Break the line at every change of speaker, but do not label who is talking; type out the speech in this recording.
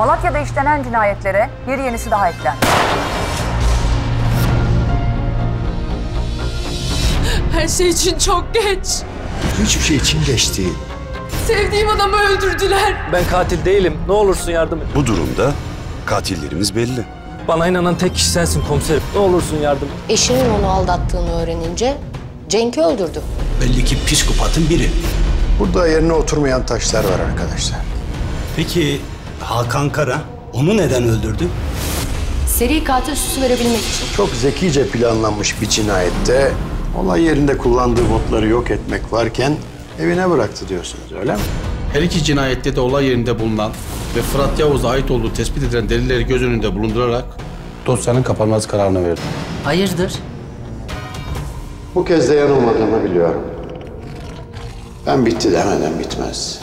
Malatya'da işlenen cinayetlere bir yenisi daha eklendi.
Her şey için çok geç.
Hiçbir şey için geç değil.
Sevdiğim adamı öldürdüler.
Ben katil değilim. Ne olursun yardım et.
Bu durumda katillerimiz belli.
Bana inanan tek kişi sensin komiserim. Ne olursun yardım et.
Eşinin onu aldattığını öğrenince Cenk'i öldürdü.
Belli ki psikopatın biri.
Burada yerine oturmayan taşlar var arkadaşlar.
Peki Hakan Kara onu neden öldürdü?
Seri katil süsü verebilmek için.
Çok zekice planlanmış bir cinayette olay yerinde kullandığı botları yok etmek varken evine bıraktı diyorsunuz öyle mi?
Her iki cinayette de olay yerinde bulunan ve Fırat Yavuz'a ait olduğu tespit edilen delilleri göz önünde bulundurarak dosyanın kapanması kararını verdi.
Hayırdır?
Bu kez de yanılmadığımı biliyorum. Ben bitti demeden bitmez.